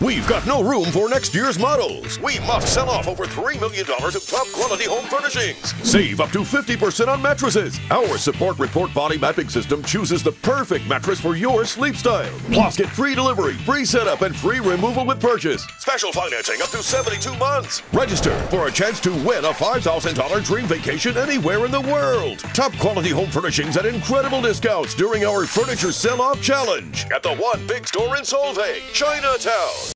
We've got no room for next year's models. We must sell off over $3 million of top quality home furnishings. Save up to 50% on mattresses. Our support report body mapping system chooses the perfect mattress for your sleep style. Plus, get free delivery, free setup, and free removal with purchase. Special financing up to 72 months. Register for a chance to win a $5,000 dream vacation anywhere in the world. Top quality home furnishings at incredible discounts during our Furniture Sell Off Challenge at the One Big Store in Solvay, China Towne.